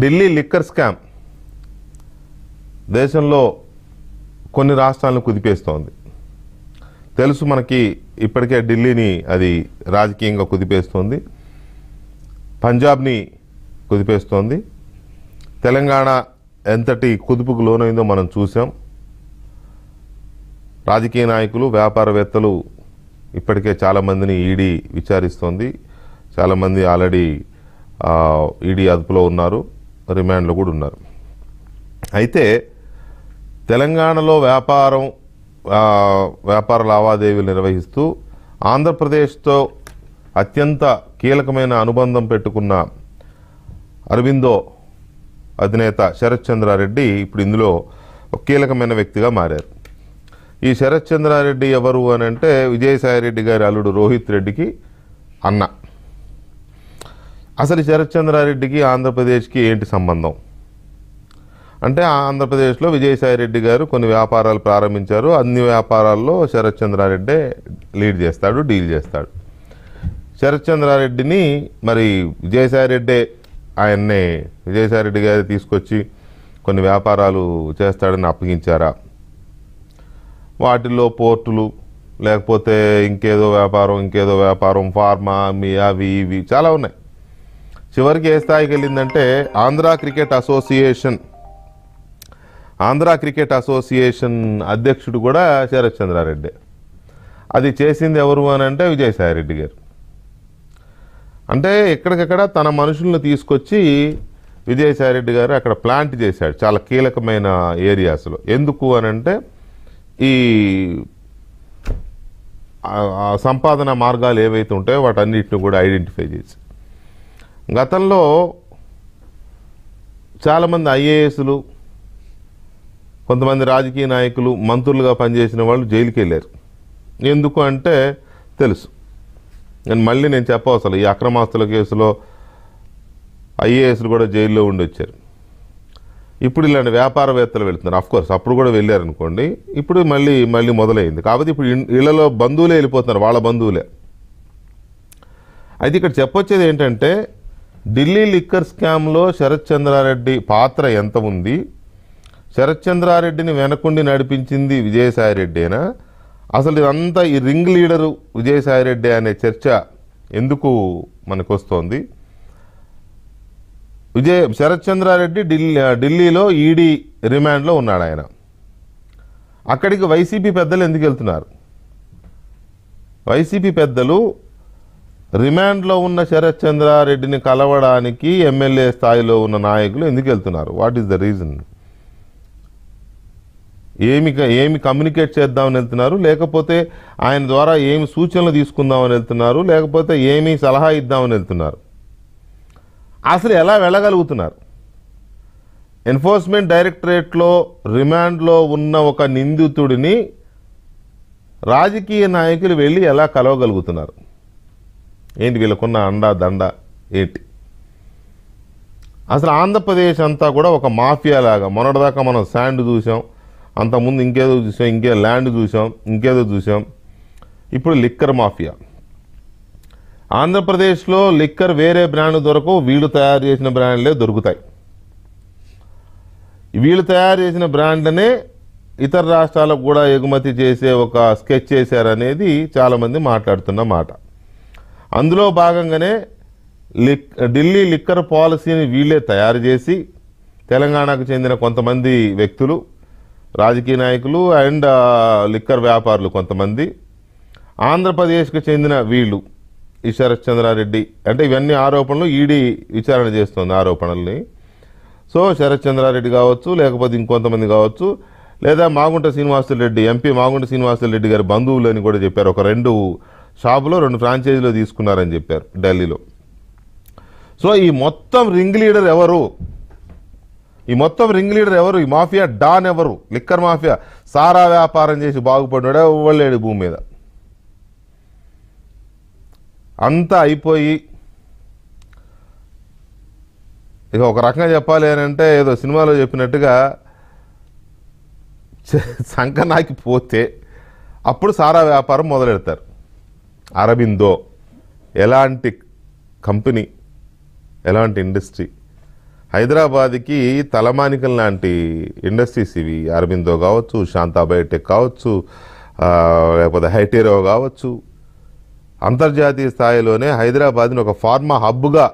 Delhi liquor scam దేశంలో కొన్ని రాష్ట్రాలను కుదిపేస్తోంది. తెలుసు మనకి ఇప్పటికే ఢిల్లీని అది రాజకీయంగా కుదిపేస్తోంది. పంజాబ్ని కుదిపేస్తోంది. తెలంగాణ ఎంతటి కుదుపుకు లోనైందో మనం చూసాం రాజకీయ నాయకులు వ్యాపారవేత్తలు ఇప్పటికే చాలామందిని ఈడీ విచారిస్తోంది. చాలామంది ఆల్రెడీ ఈడీ అదుపులో ఉన్నారు. రిమాండ్లో కూడా ఉన్నారు. అయితే తెలంగాణలో వ్యాపారం వ్యాపార లావాదేవీలు నిర్వహిస్తూ ఆంధ్రప్రదేశ్తో అత్యంత కీలకమైన అనుబంధం పెట్టుకున్న అరవిందో అధినేత శరత్ చంద్రారెడ్డి ఇప్పుడు ఇందులో కీలకమైన వ్యక్తిగా మారారు. ఈ శరత్ చంద్రారెడ్డి ఎవరు అని అంటే విజయసాయిరెడ్డి గారి అల్లుడు రోహిత్ రెడ్డికి అన్న. అసలు శరత్చంద్రారెడ్డికి ఆంధ్రప్రదేశ్కి ఏంటి సంబంధం? అంటే ఆంధ్రప్రదేశ్లో విజయసాయిరెడ్డి గారు కొన్ని వ్యాపారాలు ప్రారంభించారు. అన్ని వ్యాపారాల్లో శరత్చంద్రారెడ్డే లీడ్ చేస్తాడు డీల్ చేస్తాడు. శరత్చంద్రారెడ్డిని మరి విజయసాయిరెడ్డే ఆయన్నే విజయసాయిరెడ్డి గారు తీసుకొచ్చి కొన్ని వ్యాపారాలు చేస్తాడని అప్పగించారా? వాటిల్లో పోర్టులు లేకపోతే ఇంకేదో వ్యాపారం ఇంకేదో వ్యాపారం ఫార్మా మీ అవి ఇవి చాలా ఉన్నాయి. చివరికి ఏ స్థాయికి వెళ్ళిందంటే Andhra cricket association. Andhra cricket association అధ్యక్షుడు కూడా శరత్ చంద్రారెడ్డి. అది చేసింది ఎవరు అని అంటే విజయసాయిరెడ్డి గారు. అంటే ఎక్కడికక్కడ తన మనుషులను తీసుకొచ్చి విజయసాయిరెడ్డి గారు అక్కడ ప్లాంట్ చేశాడు చాలా కీలకమైన ఏరియాస్లో. ఎందుకు అని అంటే ఈ సంపాదన మార్గాలు ఏవైతే ఉంటాయో వాటన్నిటిని కూడా ఐడెంటిఫై చేసి. గతంలో చాలామంది ఐఏఎస్లు కొంతమంది రాజకీయ నాయకులు మంత్రులుగా పనిచేసిన వాళ్ళు జైలుకి వెళ్ళారు ఎందుకు అంటే తెలుసు. నేను మళ్ళీ నేను చెప్పవసలు ఈ అక్రమాస్తుల కేసులో ఐఏఎస్లు కూడా జైల్లో ఉండి వచ్చారు ఇప్పుడు ఇలాంటి వ్యాపారవేత్తలు వెళ్తున్నారు. అఫ్కోర్స్ అప్పుడు కూడా వెళ్ళారు అనుకోండి ఇప్పుడు మళ్ళీ మళ్ళీ మొదలైంది. కాకపోతే ఇప్పుడు ఇళ్ళలో బంధువులే వెళ్ళిపోతున్నారు వాళ్ళ బంధువులే. అయితే ఇక్కడ చెప్పొచ్చేది ఏంటంటే ఢిల్లీ లిక్కర్ స్కామ్లో శరత్ చంద్రారెడ్డి పాత్ర ఎంత ఉంది? శరత్ చంద్రారెడ్డిని వెనకుండి నడిపించింది విజయసాయిరెడ్డేనా అసలు ఇదంతా ఈ రింగ్ లీడరు విజయసాయిరెడ్డి అనే చర్చ ఎందుకు మనకు వస్తోంది విజయ్ శరత్ చంద్రారెడ్డి ఢిల్లీ ఢిల్లీలో ఈడీ రిమాండ్లో ఉన్నాడు ఆయన. అక్కడికి వైసీపీ పెద్దలు ఎందుకు వెళ్తున్నారు? వైసీపీ పెద్దలు రిమాండ్లో ఉన్న శరత్ చంద్రారెడ్డిని కలవడానికి ఎమ్మెల్యే స్థాయిలో ఉన్న నాయకులు ఎందుకు వెళ్తున్నారు? వాట్ ఈస్ ద రీజన్ ఏమి ఏమి కమ్యూనికేట్ చేద్దామని వెళ్తున్నారు? లేకపోతే ఆయన ద్వారా ఏమి సూచనలు తీసుకుందామని వెళ్తున్నారు? లేకపోతే ఏమి సలహా ఇద్దామని వెళ్తున్నారు? అసలు ఎలా వెళ్ళగలుగుతున్నారు? ఎన్ఫోర్స్మెంట్ డైరెక్టరేట్లో రిమాండ్లో ఉన్న ఒక నిందితుడిని రాజకీయ నాయకులు వెళ్ళి ఎలా కలవగలుగుతున్నారు? ఏంటి వీళ్ళకున్న అండా దండ? ఏంటి? అసలు ఆంధ్రప్రదేశ్ అంతా కూడా ఒక మాఫియా లాగా మొన్నటిదాకా మనం శాండ్ చూసాం అంతకుముందు ఇంకేదో చూసాం ఇంకే ల్యాండ్ చూసాం ఇంకేదో చూసాం. ఇప్పుడు లిక్కర్ మాఫియా. ఆంధ్రప్రదేశ్లో లిక్కర్ వేరే బ్రాండ్ దొరకవు వీళ్ళు తయారు చేసిన బ్రాండ్లే దొరుకుతాయి. వీళ్ళు తయారు చేసిన బ్రాండ్నే ఇతర రాష్ట్రాలకు కూడా ఎగుమతి చేసే ఒక స్కెచ్ చేశారనేది చాలామంది మాట్లాడుతున్న మాట. అందులో భాగంగానే లిక్ ఢిల్లీ లిక్కర్ పాలసీని వీళ్ళే తయారు చేసి తెలంగాణకు చెందిన కొంతమంది వ్యక్తులు రాజకీయ నాయకులు అండ్ లిక్కర్ వ్యాపారులు కొంతమంది ఆంధ్రప్రదేశ్కి చెందిన వీళ్ళు ఈ చంద్రారెడ్డి. అంటే ఇవన్నీ ఆరోపణలు ఈడీ విచారణ చేస్తుంది ఆరోపణల్ని. సో శరత్ చంద్రారెడ్డి కావచ్చు లేకపోతే ఇంకొంతమంది కావచ్చు లేదా మాగుంట శ్రీనివాసులు రెడ్డి ఎంపీ మాగుంట శ్రీనివాసులు రెడ్డి గారి బంధువులు అని కూడా చెప్పారు. ఒక రెండు షాపులో రెండు ఫ్రాంచైజీలో తీసుకున్నారని చెప్పారు ఢిల్లీలో. సో ఈ మొత్తం రింగ్ లీడర్ ఎవరు? ఈ మొత్తం రింగ్ లీడర్ ఎవరు? ఈ మాఫియా డాన్ ఎవరు? Liquor mafia. సారా వ్యాపారం చేసి బాగుపడినాడు ఇవ్వలేడు భూమి మీద. అంతా అయిపోయి ఇక ఒక రకంగా చెప్పాలి అంటే ఏదో సినిమాలో చెప్పినట్టుగా సంకనాకి పోతే అప్పుడు సారా వ్యాపారం మొదలెడతారు. అరబిందో ఎలాంటి కంపెనీ ఎలాంటి ఇండస్ట్రీ? హైదరాబాద్కి తలమానికం లాంటి ఇండస్ట్రీస్ ఇవి. అరబిందో కావచ్చు శాంతా బయోటెక్ కావచ్చు లేకపోతే హైటేరో కావచ్చు. అంతర్జాతీయ స్థాయిలోనే హైదరాబాద్ని ఒక ఫార్మా హబ్గా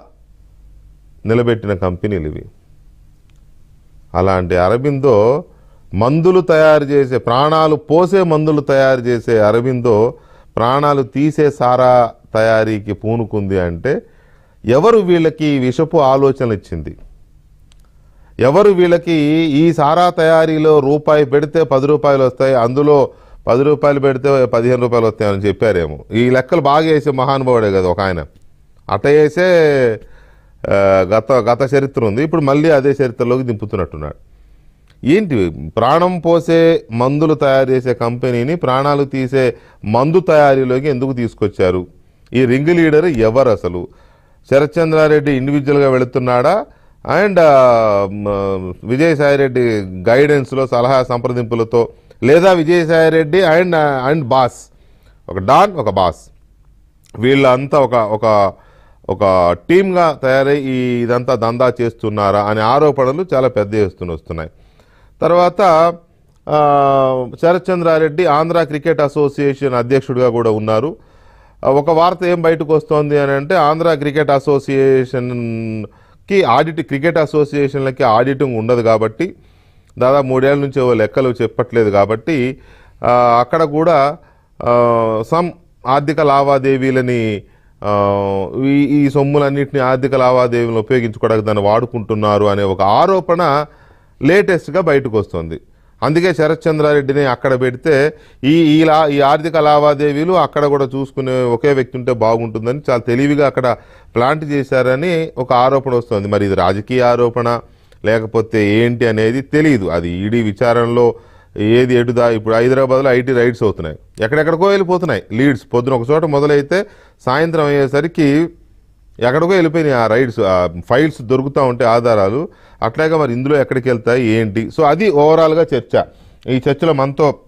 నిలబెట్టిన కంపెనీలు ఇవి. అలాంటి అరబిందో మందులు తయారు చేసే ప్రాణాలు పోసే మందులు తయారు చేసే అరబిందో ప్రాణాలు తీసే సారా తయారీకి పూనుకుంది అంటే ఎవరు వీళ్ళకి విషపు ఆలోచనలు ఇచ్చింది? ఎవరు వీళ్ళకి ఈ సారా తయారీలో రూపాయి పెడితే పది రూపాయలు వస్తాయి అందులో పది రూపాయలు పెడితే పదిహేను రూపాయలు వస్తాయని చెప్పారేమో. ఈ లెక్కలు బాగా వేసే మహానుభావుడే కదా ఒక ఆయన. అట వేసే గత గత చరిత్ర ఉంది. ఇప్పుడు మళ్ళీ అదే చరిత్రలోకి దింపుతున్నట్టున్నాడు. ఏంటి? ప్రాణం పోసే మందులు తయారు చేసే కంపెనీని ప్రాణాలు తీసే మందు తయారీలోకి ఎందుకు తీసుకొచ్చారు? ఈ రింగ్ లీడర్ ఎవరు అసలు? శరత్చంద్రారెడ్డి ఇండివిజువల్గా వెళుతున్నాడా? అండ్ విజయసాయిరెడ్డి గైడెన్స్లో సలహా సంప్రదింపులతో లేదా విజయసాయిరెడ్డి అండ్ అండ్ బాస్. ఒక డాన్ ఒక బాస్. వీళ్ళంతా ఒక ఒక ఒక టీమ్గా తయారై ఇదంతా దందా చేస్తున్నారా అనే ఆరోపణలు చాలా పెద్ద ఎత్తున వస్తున్నాయి. తర్వాత శరత్చంద్రారెడ్డి ఆంధ్ర క్రికెట్ అసోసియేషన్ అధ్యక్షుడిగా కూడా ఉన్నారు. ఒక వార్త ఏం బయటకు వస్తోంది అని అంటే ఆంధ్ర క్రికెట్ అసోసియేషన్కి ఆడిట్ క్రికెట్ అసోసియేషన్లకి ఆడిటింగ్ ఉండదు కాబట్టి దాదాపు మూడేళ్ళ నుంచి ఓ లెక్కలు చెప్పట్లేదు కాబట్టి అక్కడ కూడా సమ్ ఆర్థిక లావాదేవీలని ఈ ఈ సొమ్ములన్నింటినీ ఆర్థిక లావాదేవీలను ఉపయోగించుకోవడానికి దాన్ని వాడుకుంటున్నారు అనే ఒక ఆరోపణ లేటెస్ట్గా బయటకు వస్తుంది అందుకే శరత్చంద్రారెడ్డిని అక్కడ పెడితే ఈ ఈ లా ఈ ఆర్థిక లావాదేవీలు అక్కడ కూడా చూసుకునే ఒకే వ్యక్తి ఉంటే బాగుంటుందని చాలా తెలివిగా అక్కడ ప్లాంట్ చేశారని ఒక ఆరోపణ వస్తుంది. మరి ఇది రాజకీయ ఆరోపణ లేకపోతే ఏంటి అనేది తెలియదు అది ఈడీ విచారణలో ఏది ఎటుదా ఇప్పుడు హైదరాబాద్లో ఐటీ రైడ్స్ అవుతున్నాయి. ఎక్కడెక్కడికో వెళ్ళిపోతున్నాయి. లీడ్స్ పొద్దున ఒక చోట మొదలైతే సాయంత్రం అయ్యేసరికి ఎక్కడికో వెళ్ళిపోయినాయి ఆ రైడ్స్ ఆ ఫైల్స్ దొరుకుతూ ఉంటే ఆధారాలు. అట్లాగే మరి ఇందులో ఎక్కడికి వెళ్తాయి ఏంటి? సో అది ఓవరాల్గా చర్చ. ఈ చర్చలో మనతో